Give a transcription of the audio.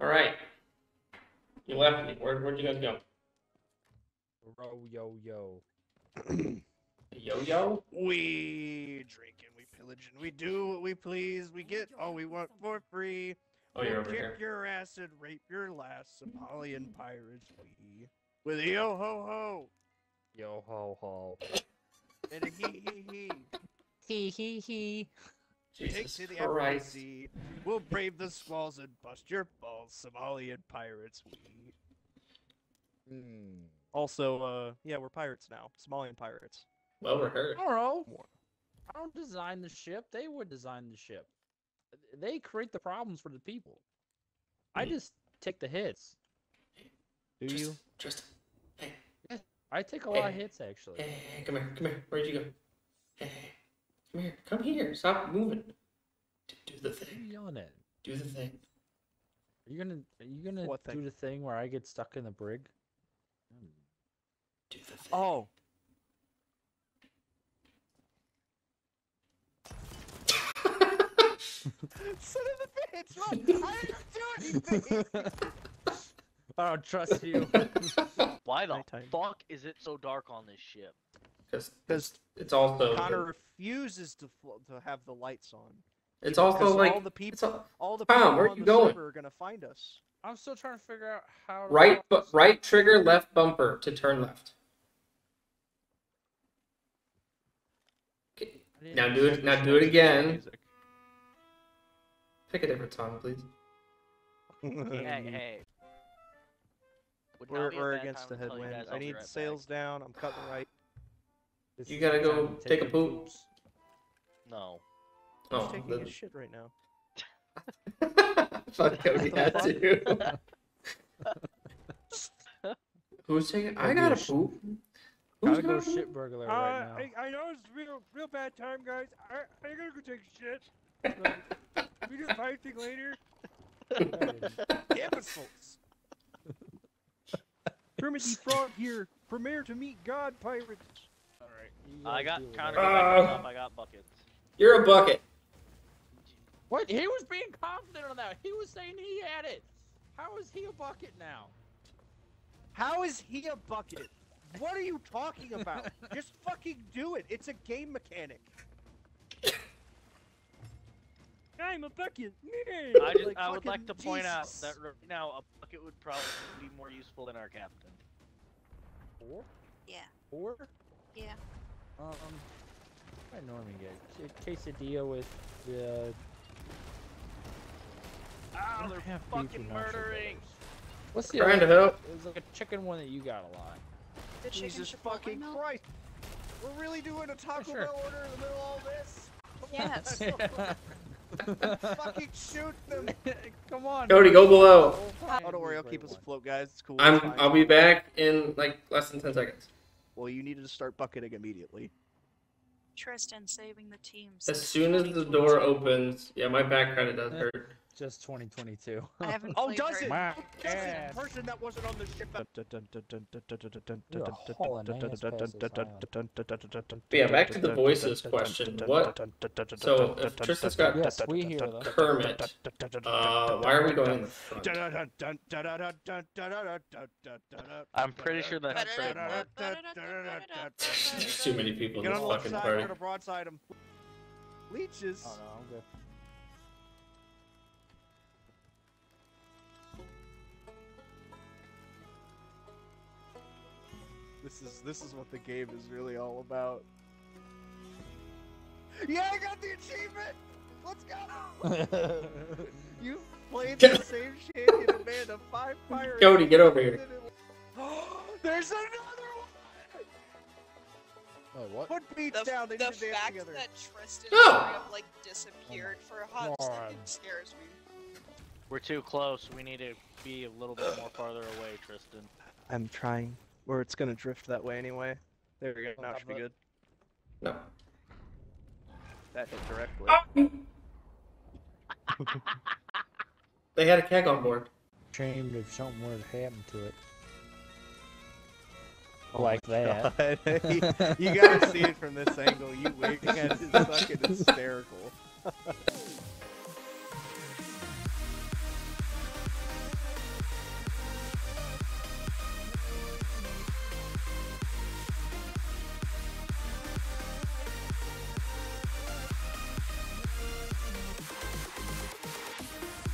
All right. You left me. Where, where'd you guys go? Ro yo yo. Yo yo? We drink and we pillage and we do what we please, we get all we want for free. Oh, you're We'll over kick here. your ass and rape your last Somalian pirates. We with a yo ho ho Yo ho ho. and a hee hee hee. Hee hee hee. Take Jesus to the Emerald Christ. Sea. We'll brave the squalls and bust your balls, Somalian pirates. We. Hmm. Also, uh, yeah, we're pirates now. Somalian pirates. Well rehearsed. I don't know. I don't design the ship. They would design the ship. They create the problems for the people. I Hmm. just take the hits. Do Just- you? Just. Hey, I take a lot of hits actually. hey, hey, come here, come here. Where'd you go? Hey, hey, come here, come here. Stop moving. Do, do the What are you thing. yelling at? Do the thing. Are you gonna are you gonna What do thing? the thing where I get stuck in the brig? Hmm. Do the thing. Oh, son of a bitch! Look, I didn't do anything. I don't trust you. Why the Nighttime. fuck is it so dark on this ship? Because Because it's also. Connor refuses to to have the lights on. It's Because also like. all the people, al- all the Tom, where on you going? server are gonna find us. I'm still trying to figure out how. to right, fuck but right trigger, left bumper to turn left. Okay, Now do it. Now do it again. Pick a different song, please. Hey, hey. Would We're, we're against the time to tell you headwind. I need right back. sails down. I'm cutting right. This You gotta go time to take a your poop. poops. No. He's Oh, taking the- his shit right now. Fuck Cody the had fuck? to. Who's taking? I Gotta got go a sh- poop. Who's Gotta go poop? shit burglar right now. Uh, I know it's real, real bad time, guys. I, I gotta go take a shit. we do the pirate thing later. Imbeciles. Kermit the Frog here. premier to meet God pirates. Alright. you I got deal with Connor. that. Back to Uh. I got buckets. You're a bucket. What? He was being confident on that. He was saying he had it. How is he a bucket now? How is he a bucket? What are you talking about? Just fucking do it. It's a game mechanic. I'm a bucket. I just Like I would like to point out that right now a bucket would probably be more useful than our captain. Four? Yeah. Four? Yeah. Um, I normally get a quesadilla with the. Oh, they're half fucking and murdering. What's the Trying other? to help. It was like a chicken one that you got a lot. The chicken Jesus fucking milk? Christ. We're really doing a Taco sure. Bell order in the middle of all this? Yes. fucking shoot them. Come on. Cody, go below. Oh, don't worry, I'll keep us afloat, guys. It's cool. I'm. I'll be back in like less than ten seconds. Well, you needed to start bucketing immediately. Tristan saving the team. As soon as the door opens, yeah, my back kind of does hurt. Just 2022. I haven't Oh, does very it? My Does it? person that wasn't on the ship. But yeah, back to the voices question. What? So if Tristan's got Yes, we hear them. Kermit, uh, why are we going in the front? I'm pretty sure that's There's too many people in Get this on the left fucking side, party. we're gonna broadside them. Leeches. Oh no, I'm good. This is this is what the game is really all about. Yeah, I got the achievement. Let's go. You played the same shit in a band of five pirates. Cody, get over here. There's another one. Oh what? Put beats The, down. They the need to fact together. that Tristan Oh! kind of like disappeared for a hot second scares me. We're too close. We need to be a little bit more farther away, Tristan. I'm trying. Or it's gonna drift that way anyway. There we go. Now it should be good. No. That hit directly. They had a keg on board. Shamed if something were to happen to it. Oh like that. God. you gotta see it from this angle. You wig is fucking hysterical.